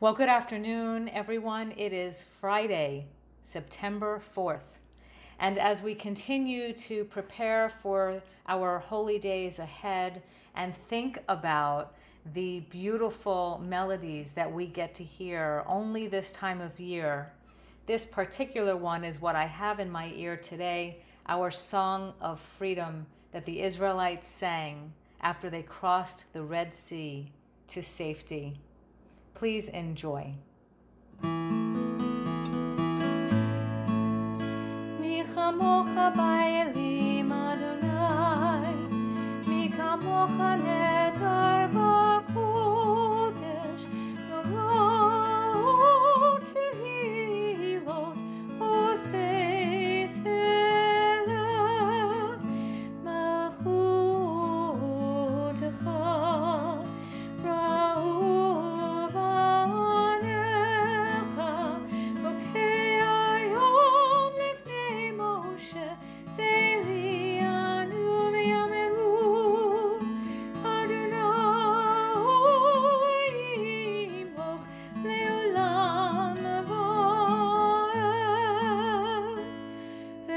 Well, good afternoon, everyone. It is Friday, September 4th. And as we continue to prepare for our holy days ahead and think about the beautiful melodies that we get to hear only this time of year, this particular one is what I have in my ear today our song of freedom that the Israelites sang after they crossed the Red Sea to safety. Please enjoy. Mi chamocha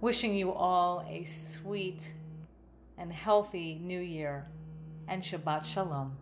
Wishing you all a sweet and healthy new year and Shabbat Shalom.